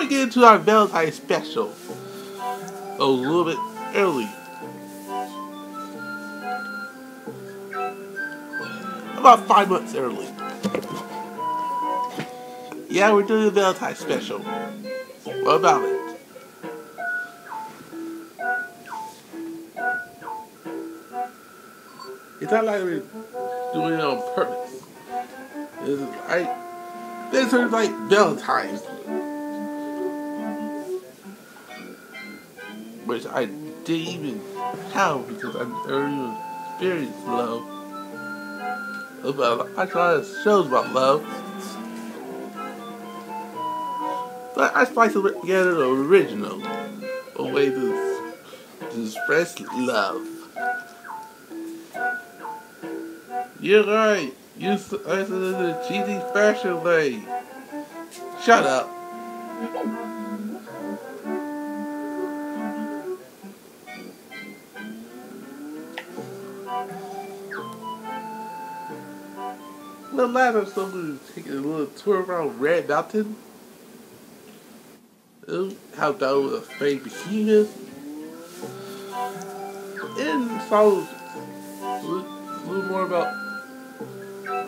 we get into our Valentine's special, a little bit early. About five months early. Yeah, we're doing a Valentine's special. What about it? It's not like we're doing it on purpose. It's like, this is like Valentine's. Which I didn't even have because I never experienced love. But I saw shows about love. But I spiced it together an original. A way to, to express love. You're right. You listen to the cheesy fashion lane. Shut up. The last episode we were taking a little tour around Red Mountain. How that was a fake behemoth. And saw a little more about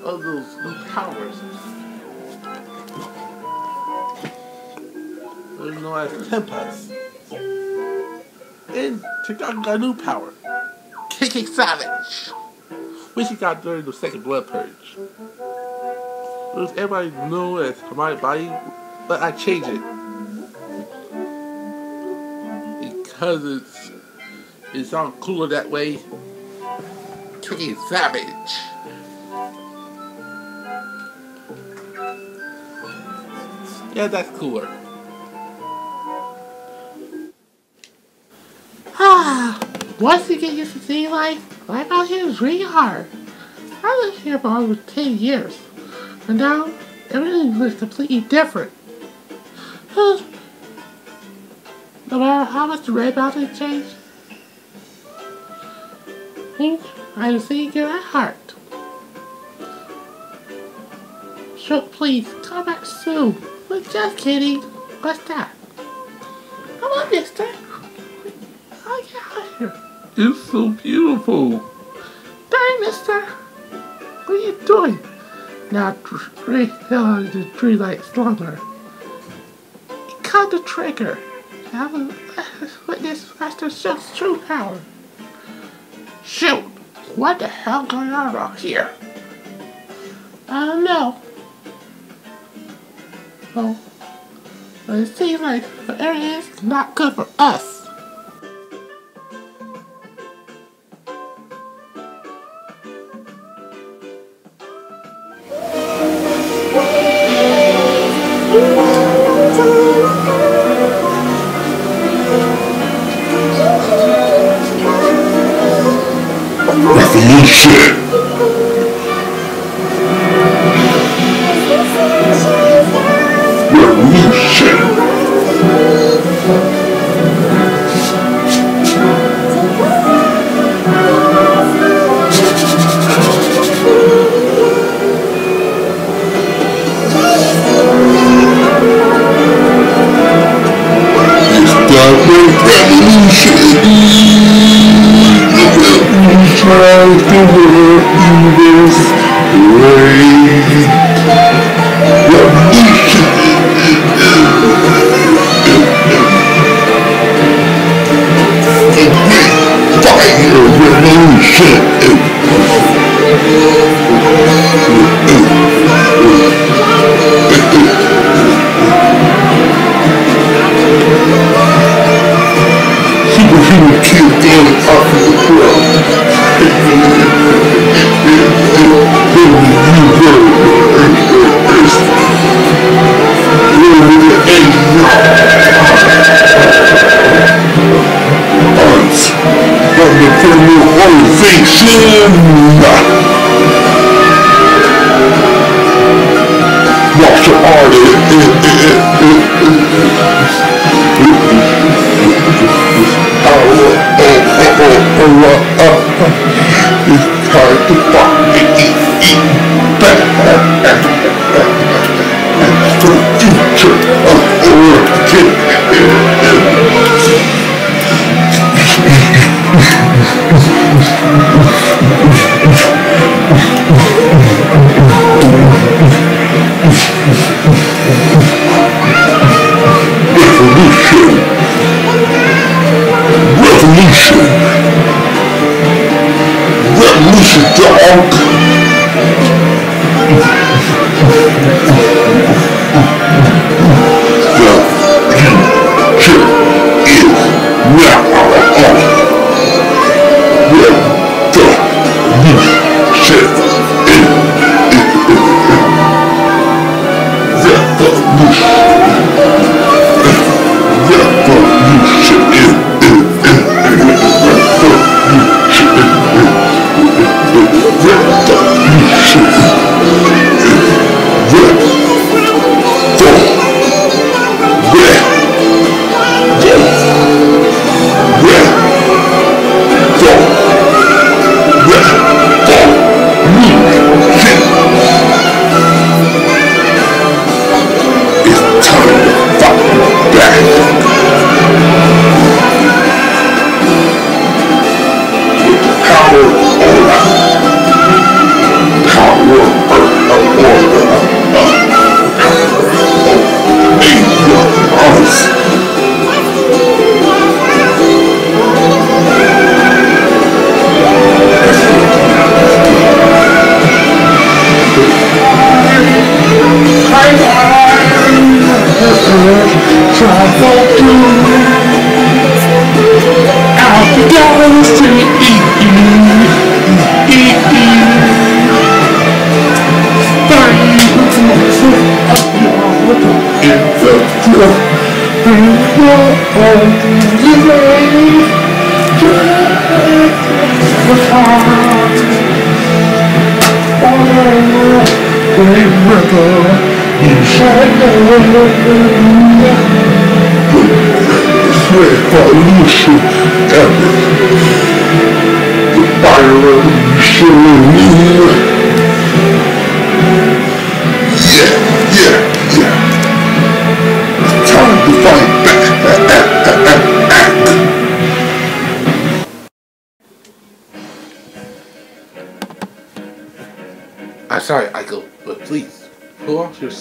of those powers. They're known as Tempest. And Chicago got a new power. Kicking Savage. Which he got during the second blood purge. Which everybody know as my body, but I changed it. Because it's it sounds cooler that way. Kicking Savage. Yeah, that's cooler. Ah, once you get used to city life, life out here is really hard. I lived here for over 10 years, and now everything looks completely different. no matter how much the red mountain changed, I'm seeing your heart. So please, come back soon. We're just kidding. What's that? Come on, mister. Oh, yeah, here. It's so beautiful. Dang, mister. What are you doing? Now, three hell the tree light stronger. Cut the trigger. Have a witness Master Silk's true power. Shoot! What the hell going on out here? I don't know. Well, it seems like the area is not good for us.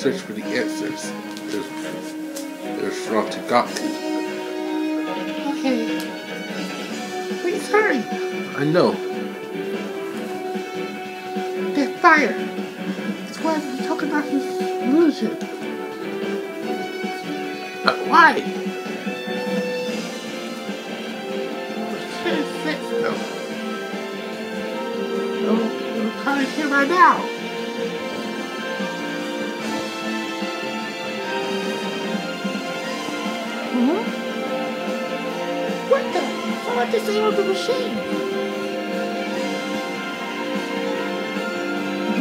Search for the answers. There's, there's from to Gaku. Okay. Please hurry. I know. That fire. That's why we're talking about his illusion. Uh, why? Though. So we're coming here right now. Someone disabled the machine.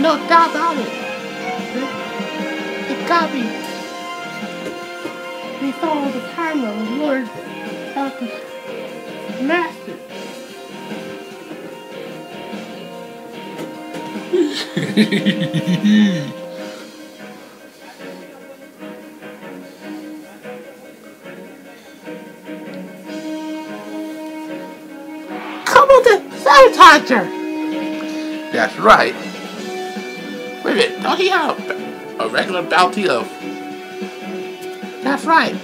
No doubt about it. It, got me. They follow the timer of Lord us. Master. The sabotager! That's right. Wait a minute, don't he have a, regular bounty of That's right.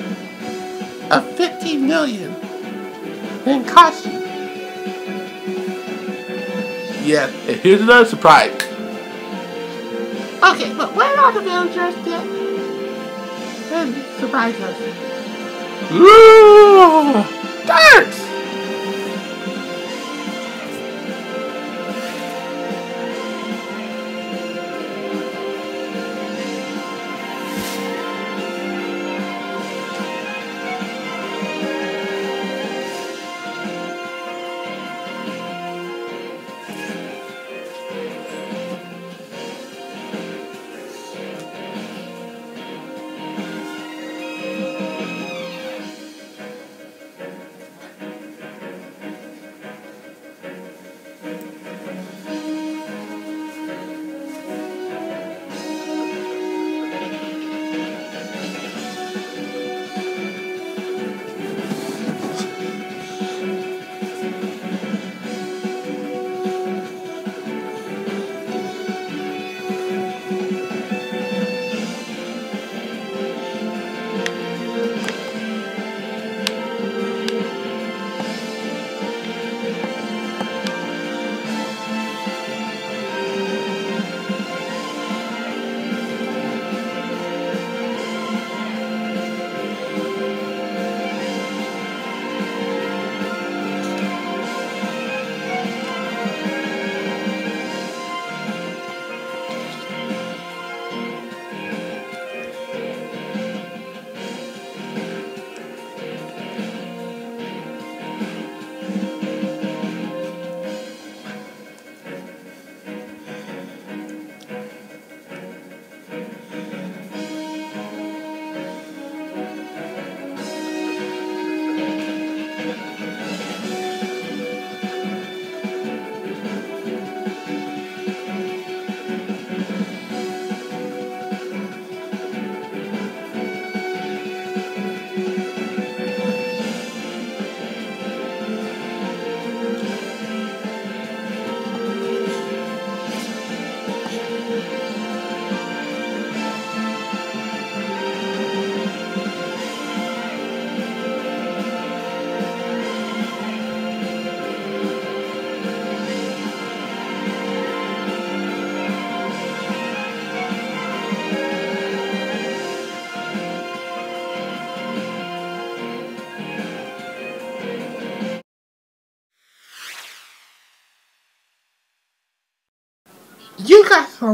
A 15 million. Then cost you. Yeah, and here's another surprise. Okay, but where are the villagers then? Then surprise us. Ooh! Darts!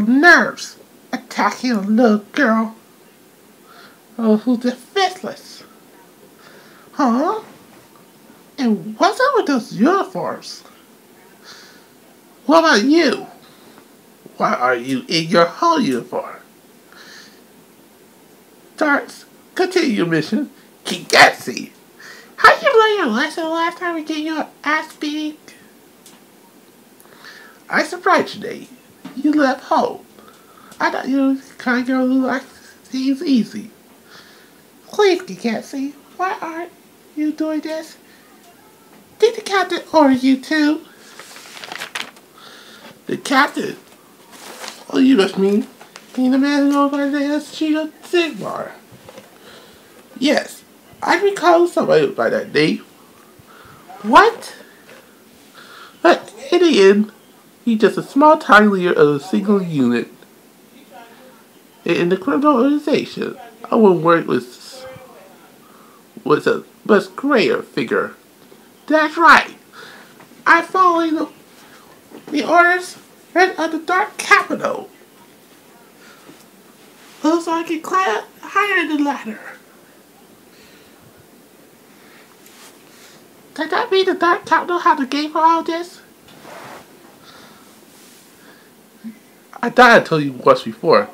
Nerves attacking a little girl oh, who's defenseless. Huh? And what's up with those uniforms? What about you? Why are you in your whole uniform? Starts, continue your mission. Kigetsu. How you learn your lesson last time we get your ass beat? I surprised you today. You left home. I thought you were the kind of girl who likes things easy. Please, Kigetsu, why aren't you doing this? Did the captain order you to? The captain? Oh, you must mean being the man who goes by the name of Cheetah Sigmar. Yes, I recall somebody by that name. What? But in the end, he's just a small time leader of a single unit. In the criminal organization, I will work with with a much greater figure. That's right. I follow the, the orders of the Dark Capital. So I can climb higher the ladder. Does that mean the Dark Capital have the game for all this? I thought I told you once before.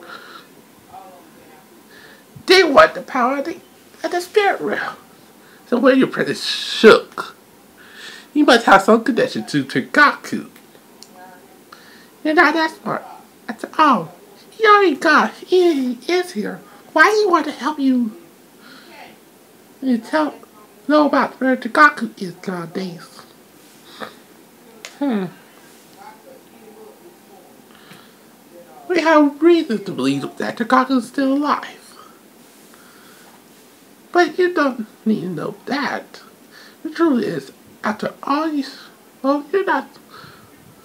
They want the power of the, of the spirit realm. So when your apprentice shook, you must have some connection to Tengaku. You're not that smart. I said, oh, he already got, he is here. Why do you want to help you? You tell, know about where Tengaku is nowadays. Hmm. We have reasons to believe that Tengaku is still alive. But you don't need to know that. The truth is, after all these, well, you're not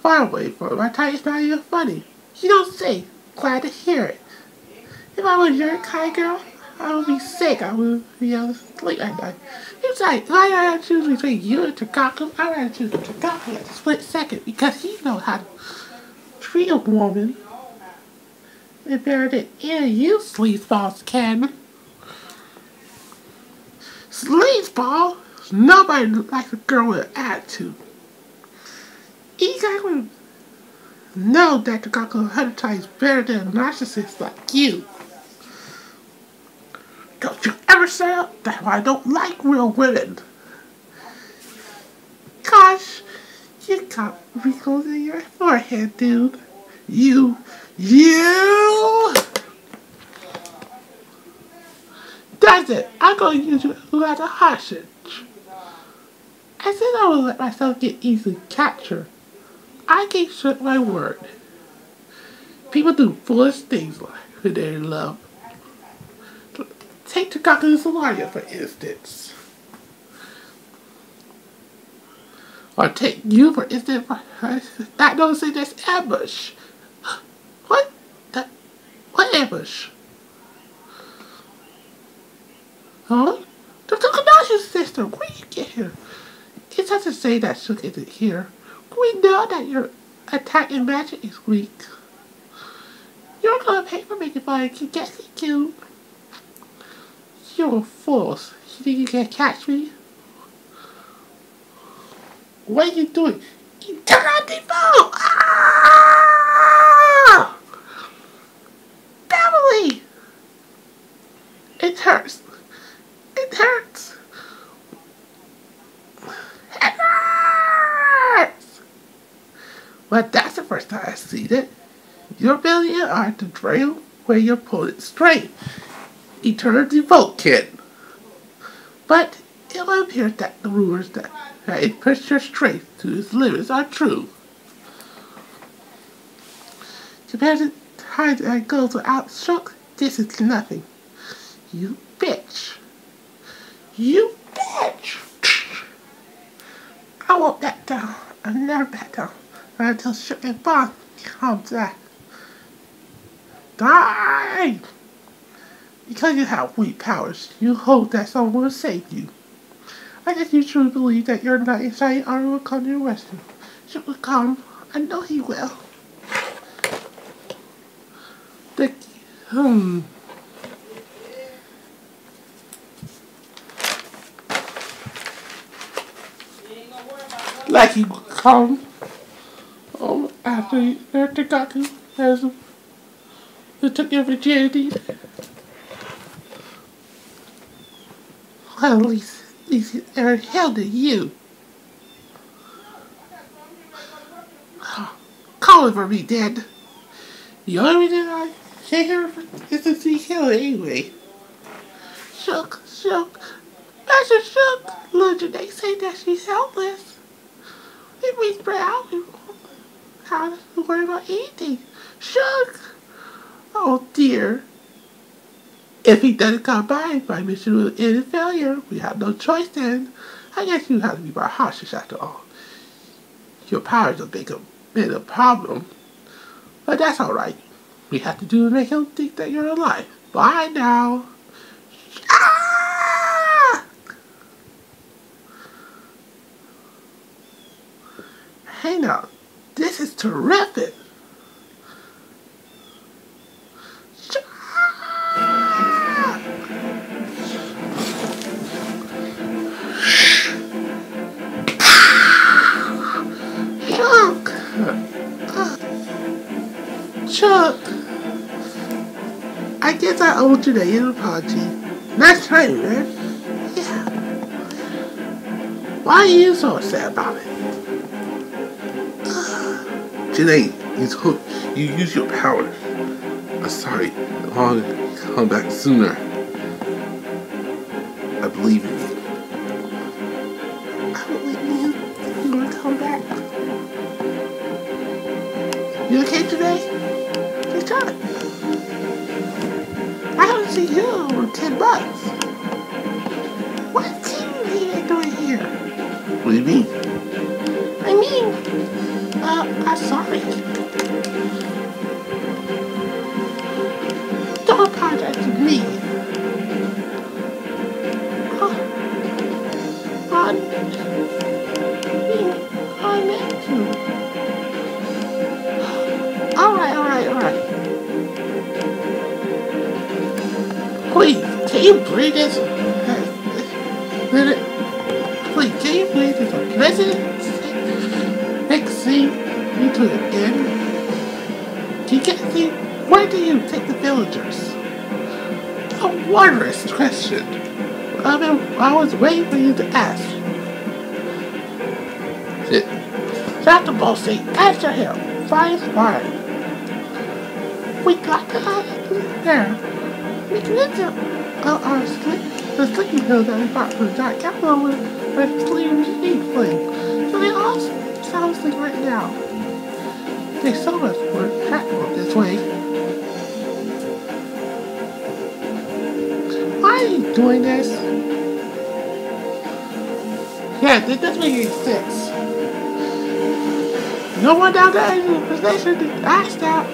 far away from my time it's not even funny. You don't say, glad to hear it. If I was your kind of girl, I would be sick. I would be able sleep at night. It's like, if I had to choose between you and I have to choose Tengaku at a split second because he knows how to treat a woman. Better than any you sleazeballs can. Sleazeball? Nobody likes a girl with an attitude. Would know that the Gakko hundred times better than a narcissist like you. Don't you ever say that? That's why I don't like real women. Gosh, you got wrinkles in your forehead, dude. You, you! That's it. I'm going to use you as a hostage. I said I would let myself get easily captured. I shut my word. People do foolish things like when they're love. Take Tengaku Solaria, for instance. Or take you, for instance. I don't see this ambush. What? That, what ambush? Huh? The Kakashi sister, where you get here? It doesn't say that Shook isn't here. We know that your attack attacking magic is weak. You're gonna pay for making fun of Kigeki cute. You're a fool. You think you can catch me? What are you doing? You turn on the phone! Ah! It hurts. It hurts. It hurts. Well, that's the first time I've seen it. Your ability are to drain where your opponent strain. Eternity Vulcan. But it will appear that the rumors that, that it pushed your strength to its limits are true. Compared to times that goes without shook, this is nothing. You bitch. You bitch! I won't back down. I'll never back down until Shook and Bond comes back. Die! Because you have weak powers, you hope that someone will save you. I guess you truly believe that your knight in shining armor will come to your rescue. Shook will come. I know he will. Vic, hmm. Like you come um, after you, after Gaku has who took your virginity. Well, at least, at least they're held to you. Call it for me, Dad. The only reason I came here is see Hill anyway. Shook, Shook, Master Shook. Look, they say that she's helpless. It means Brown. How to worry about anything. Shook. Oh dear. If he doesn't come by, my mission will end in failure. We have no choice then. I guess you have to be more cautious after all. Your powers will make a bit of a problem. But that's alright. We have to do to make him think that you're alive. Bye now. Ah! Hey now, this is terrific. I guess I owed you the apology. Nice trying, man. Eh? Yeah. Why are you so upset about it? Janae, you told you use your power. I'm sorry. I'll come back sooner. I believe in you. I believe you. You're gonna come back. You okay today? Good job. Haven't you 10 bucks. What team doing here? What do you mean? I mean, uh, I'm sorry. Don't apologize to me. Oh, I, you breathe this? Please, can you breathe this pleasant next scene into the end? Can you get the, where do you take the villagers? A wondrous question. I mean, I was waiting for you to ask. Shit. Dr. Bossy, answer him. Fine, fine. We got to have uh, there. Uh, we can get Uh, our slick, the sleeping pills that we bought from giant capital with sleeping sleep fling. So they all sound asleep right now. They so much more practical this way. Why are you doing this? Yeah, that doesn't make any sense. No one down there in the possession to ask that.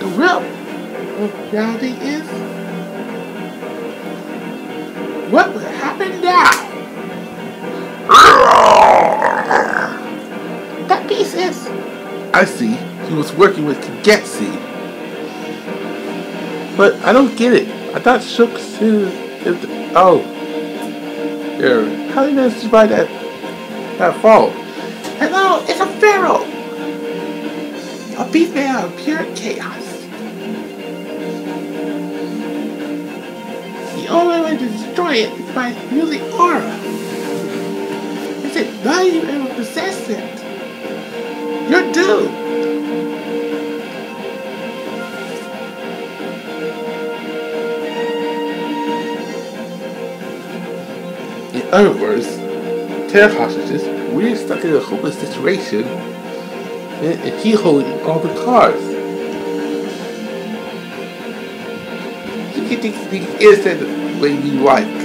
The real reality is what will happen now? That piece is I see. He was working with Kagetsi. But I don't get it. I thought Shook oh. Here. How did you manage to survive that that fall? hello, it's a pharaoh. A out of pure chaos. The only way to destroy it is by using aura. Is it of you ever possess it? You're doomed. In other words, Terra hostages, we're stuck in a hopeless situation and, he holding all the cards. You can think the instant way you like.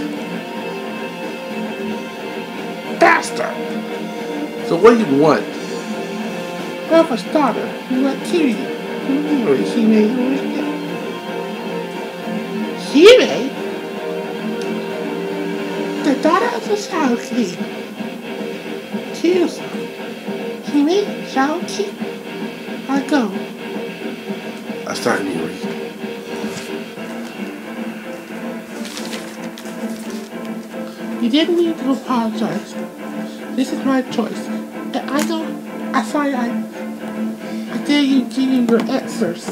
So what do you want? Well, for starter, you want Kiryu. Remember Hime. Hime? The daughter of the Shadow King. Kiryu-san. Hime Shadow King. I go. A time, Yuri. You didn't need to apologize. This is my choice. I don't. I sorry. I. I you give you your answers.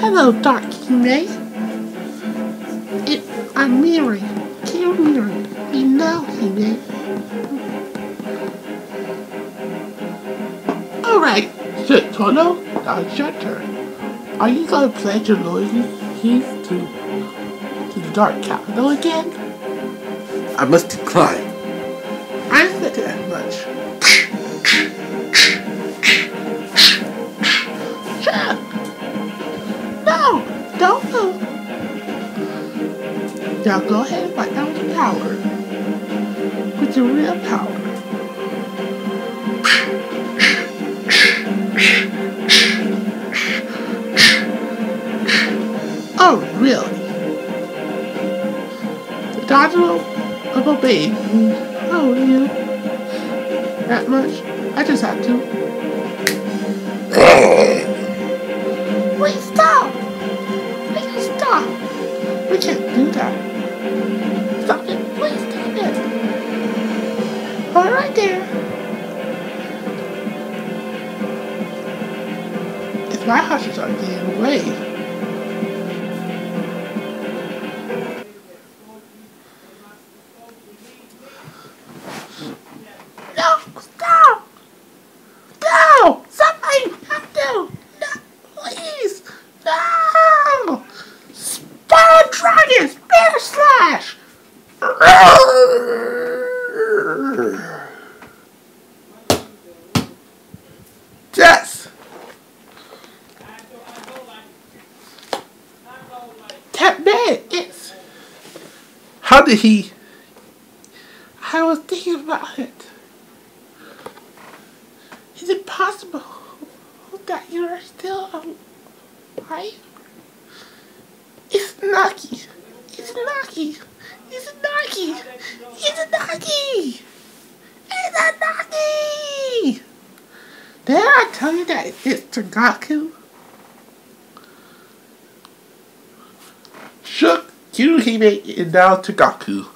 Hello, Dark May. It, I'm Miri. Dear Miri. You know may. Alright, so Tono, now it's your turn. Are you gonna pledge your loyalty to, to the Dark Capital again? I must decline. I expected as much. No! Don't move! Now go ahead and fight out the power. With your real power. Oh, really? The dodge babe. Oh, you. That much? I just had to. Please stop! Please stop! We can't do that. Stop it! Please stop it! All right there. If my hushes are getting away. Did he... I was thinking about it. Is it possible that you're still alive? It's Naki. It's Naki. It's Naki. It's Naki. It's a Naki. Did I tell you that it's Tengaku? Shook Yuhime and now Tengaku.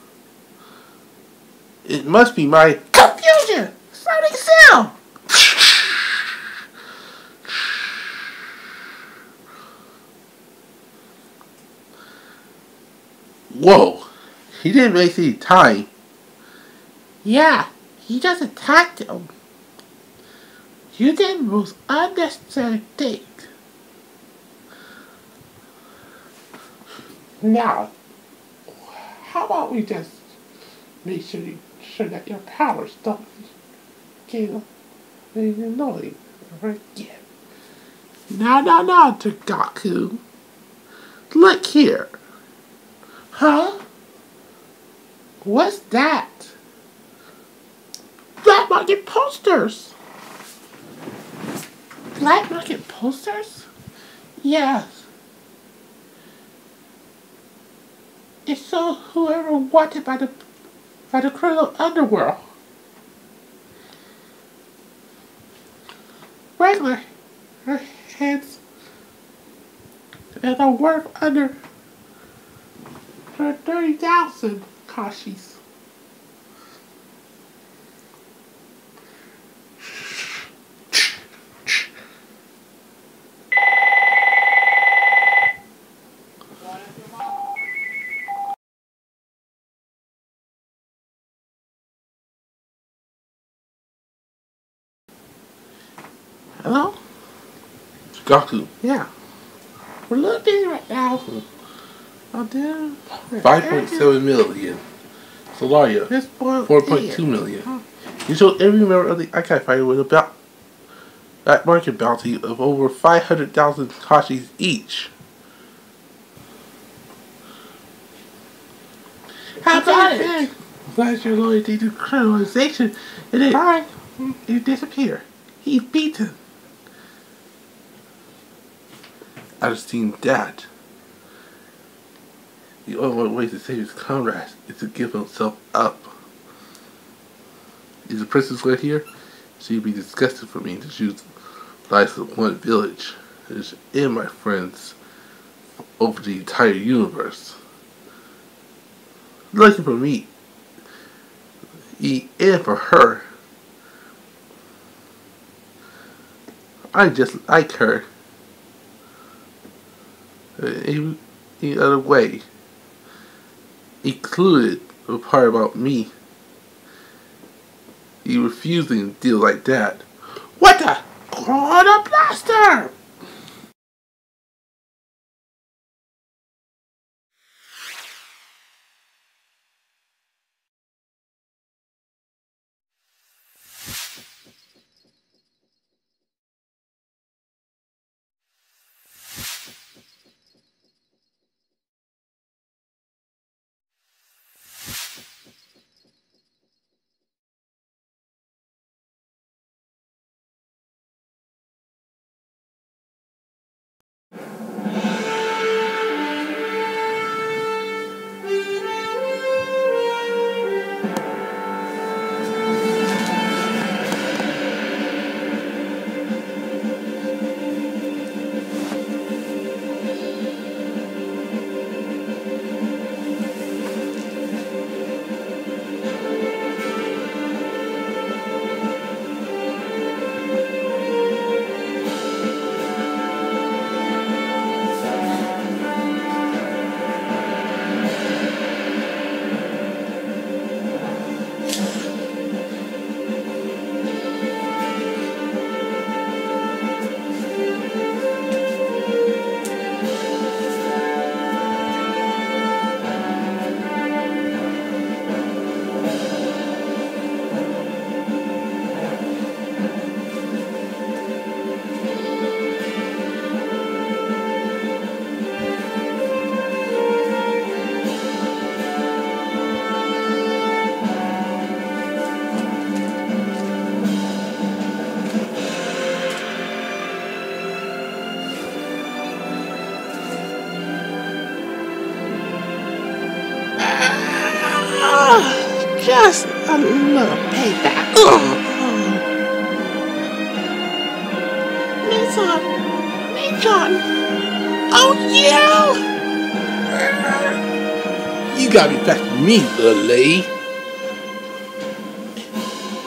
It must be my Confusion! Sonic Cell! Whoa! He didn't waste any time. Yeah, he just attacked him. You did the most unnecessary thing. Now, about we just make sure, you, sure that your powers don't get annoying right again? No, no, no, Tengaku. Look here. Huh? What's that? Black market posters. Black market posters? Yes. It's so whoever wanted by the by the criminal underworld. Regular her heads and are worth under for thirty thousand kashis. Gaku. Yeah. We're looking right now. Oh, damn. 5.7 million. Solaria. This boy. 4.2 million. You showed every member of the Ikai Fighter with about that market bounty of over 500,000 kashis each. How about it? Glad your loyalty to criminalization and then Bye. you disappear. He's beaten. I just seen that. The only way to save his comrades is to give himself up. Is the princess right here? She'd be disgusted for me to choose life of one village. It's in my friends over the entire universe. Lucky for me, and for her, I just like her in any other way, included the part about me. You refusing to deal like that. What the? Corona Blaster!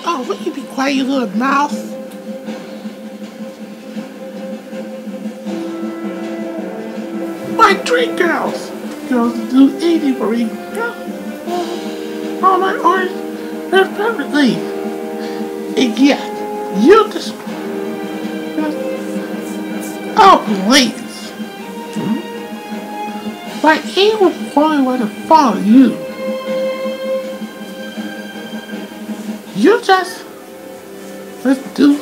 Oh, will you be quiet, you little mouth? My dream girls! Girls do anything for me. All my orders are perfectly. And yet, you just... Oh, please. Hmm? My was only want to follow you. You just... Let's do...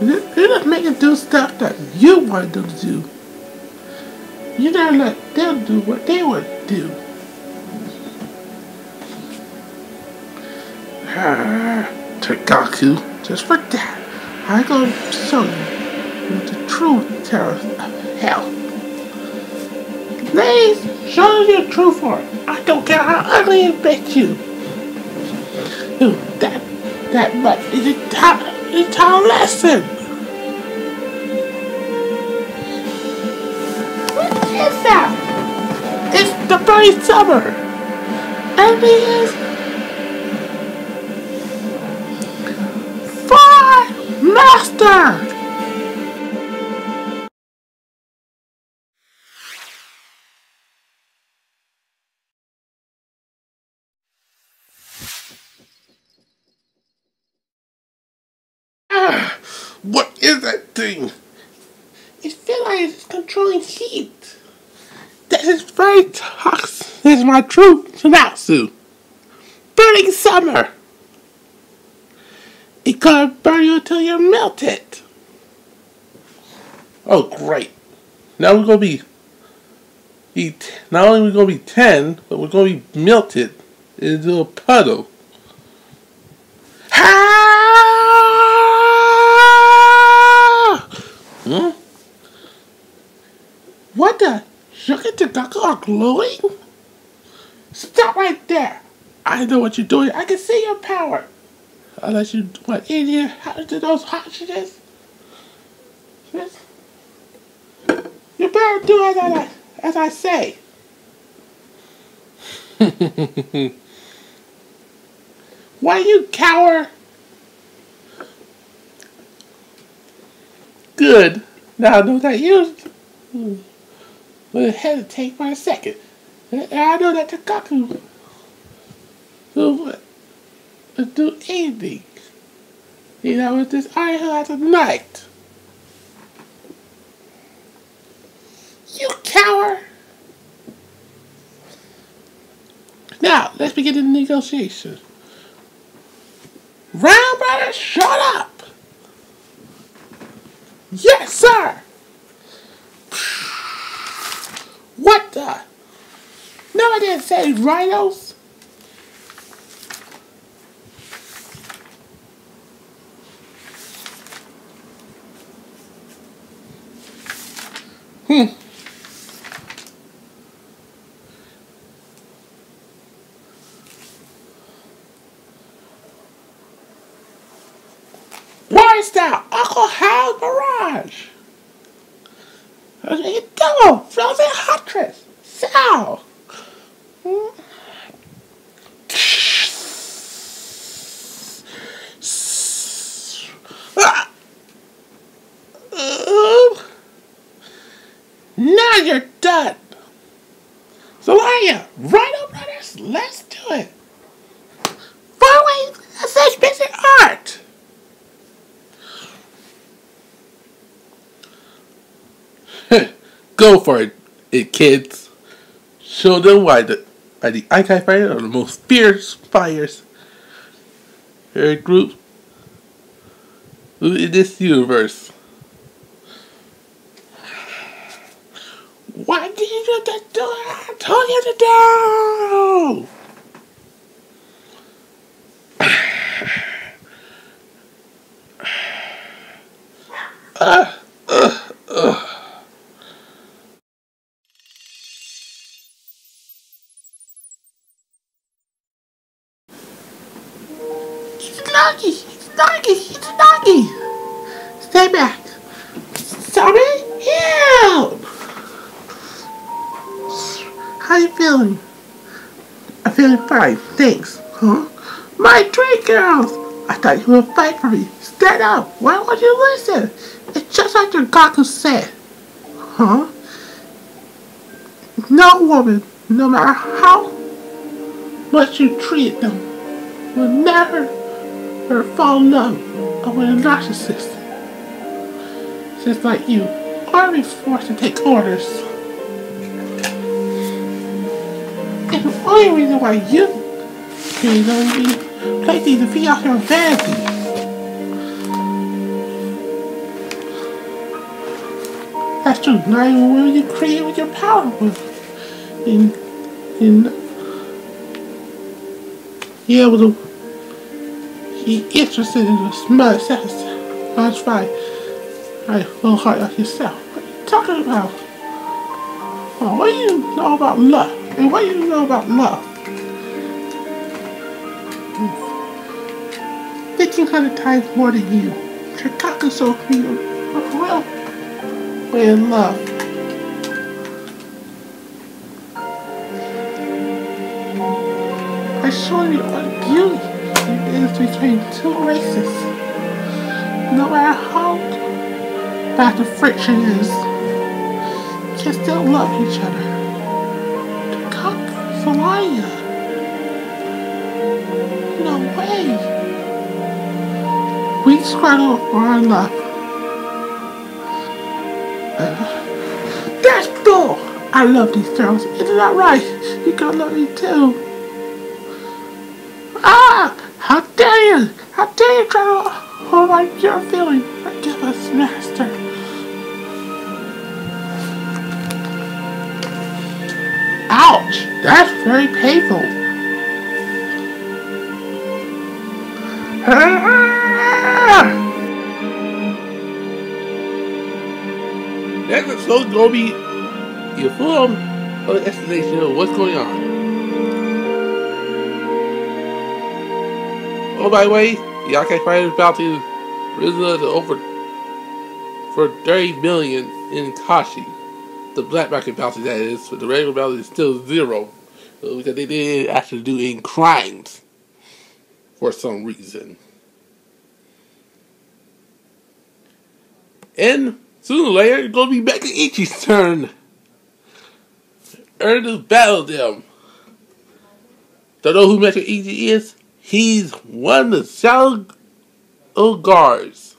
You're just making do stuff that you want them to do. You never let them do what they want to do. Tengaku, just for that, I'm gonna show you the true terrors of hell. Please, show you the true form. I don't care how ugly it makes you. Ooh, that, that much is a entire lesson. What is that? It's the very summer. And it is Master! Heat. That is very toxic. This is my true Sanatsu. Burning summer. It gonna burn you until you're melted. Oh, great. Now we're gonna be, eat. not only we're gonna be 10, but we're gonna be melted into a puddle. Ah! Hmm? What the? Sugar Tengaku are glowing? Stop right there. I know what you're doing. I can see your power. Unless you want India, how to those hostages. You better do as I as I say. Why you cower? Good. Now I know that you will hesitate for a second. And I know that Tengaku will do anything. You know, with this Iron Heart of Night. You cower! Now, let's begin the negotiation. Round Brothers, shut up! Yes, sir! What the? Say rhinos. Hmm. Where's that alcohol barrage? Double frozen huntress. So. Now you're done. So are you? Rhino Brothers, let's do it. Following such basic art. Go for it, kids. Show them why the why the Ikai Fighters are the most fierce fighters a group in this universe. Why did you do that door? I told you to do! Uh, uh, uh. Stay back! Sorry? Help! How you feeling? I'm feeling fine, thanks. Huh? My three girls! I thought you would fight for me. Stand up! Why won't you listen? It's just like your Gaku said. Huh? No woman, no matter how much you treat them, will never fall in love with a narcissist. Just like you, be forced to take orders. And the only reason why you can only play these to feed off your vanity. That's true. Not even when you create with your power with in be able to be interested in the smart sex. That's fine. I hard like yourself. What are you talking about? Oh, what do you know about love? And what do you know about love? Fifteen hundred times more than you. Chikaka so you well we're in love. I show you what beauty it is between two races. No matter bad the friction is, can still love each other. The cock Somalia. No way. We struggle for our love. Uh, that's bull! I love these girls. Isn't that right? You gonna love me too. Ah! How dare you! How dare you try to hold my pure feeling? Forgive us, Master. That's very painful. Ah! Next episode gonna be your full explanation of what's going on. Oh, by the way, the Yakai Fighters bounty risen to over for 30 million in Kashi. The black market bounty that is, but the regular bounty is still zero. Because they didn't actually do any crimes for some reason. And sooner or later, it's gonna be Mecha Ichi's turn. Ernest battled them. Don't know who Mecha Ichi is? He's one of the Shadow guards.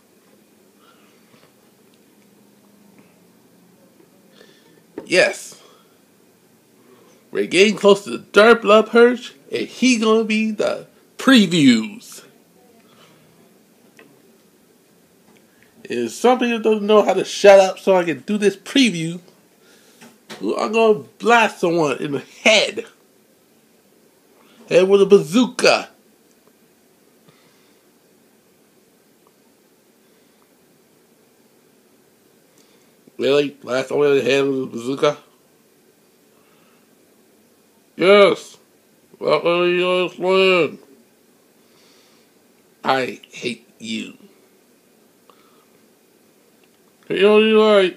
Yes. We're getting close to the Dark Blood Purge, and he gonna be the previews. If somebody that doesn't know how to shut up so I can do this preview, I'm gonna blast someone in the head. Head with a bazooka. Really? Blast someone in the head with a bazooka? Yes. Welcome to your land. I hate you. Hey, all you like.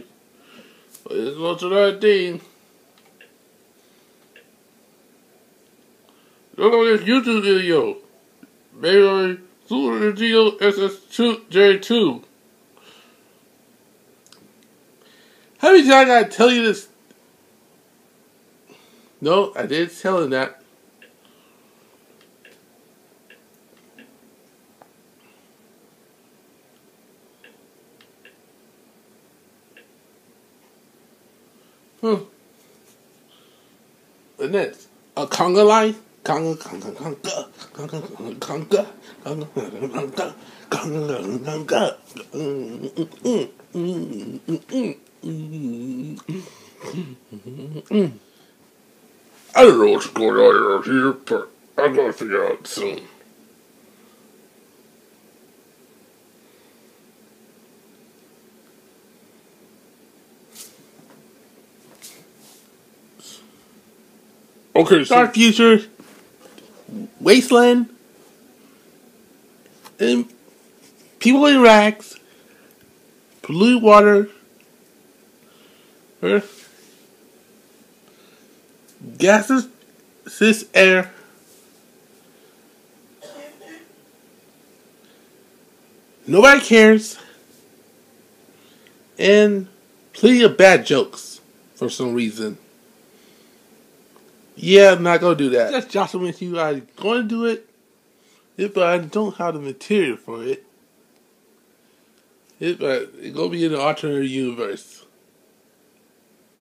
It's not to that thing. Look at this YouTube video. Maybe Super Nintendo SS2J2. How many times I tell you this? No, I didn't tell him that. Hmm. And next, a conga line. Conga, conga, conga, conga, conga, conga, conga, conga, conga. I don't know what's going on around here, but I'm gonna figure out soon. Okay, so Dark Future, Wasteland, and people in racks, polluted water, earth, gases, this air, nobody cares, and plenty of bad jokes for some reason. Yeah, I'm not gonna do that. Just jostling with you. I'm gonna do it, if I don't have the material for it. It, but it's gonna be in an alternate universe.